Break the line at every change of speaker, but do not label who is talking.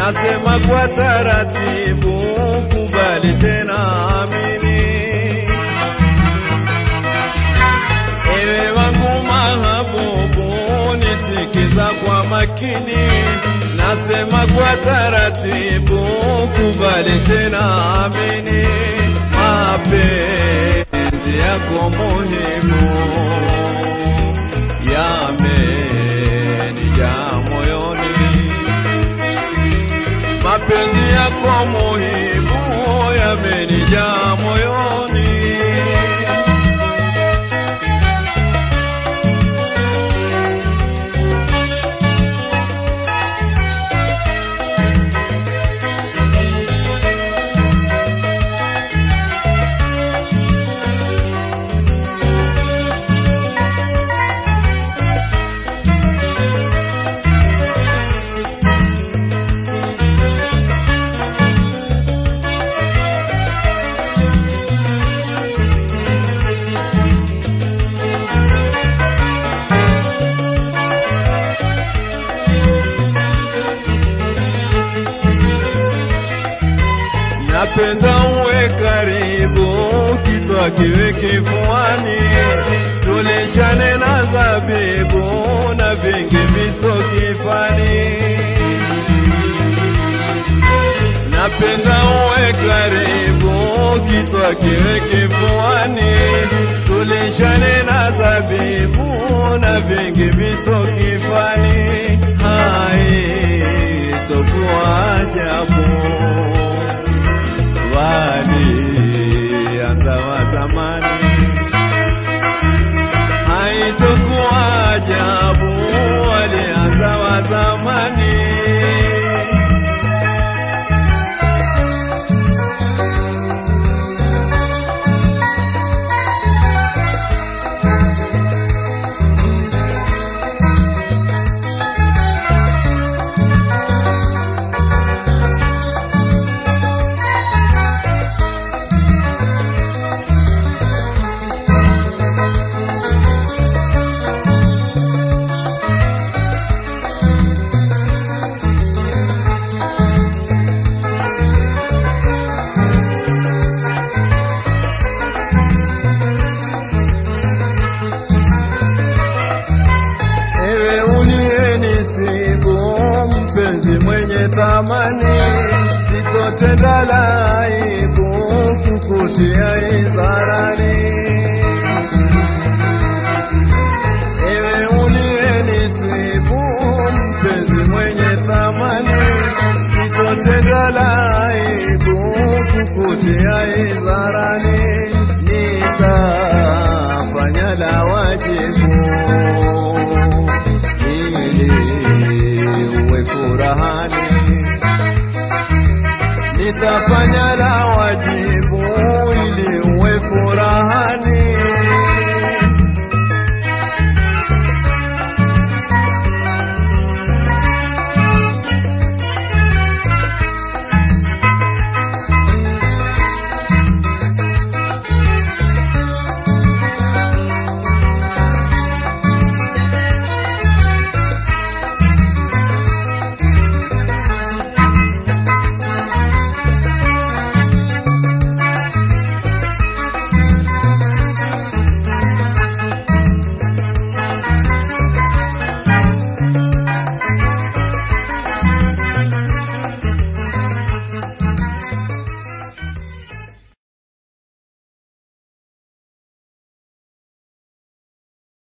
nasema kwa taratibu, kubali tena amini. Ewe wangu mahabubu, nisikiza kwa makini, nasema kwa taratibu, kubali tena amini. Mapenzi yako muhimu meni ya moyo. Napenda uwe karibu, kitwa kiwe kifuani, tulishane na zabibu na vingi viso kifani. Napenda uwe karibu, kitwa kiwe kifuani, tulishane na zabibu na vingi viso kifani. Haitokuwa thamani, sitotenda la aibu kukutia idharani. Ewe uliyenisibu mpenzi mwenye thamani, sitotenda la aibu kukutia على وجهي.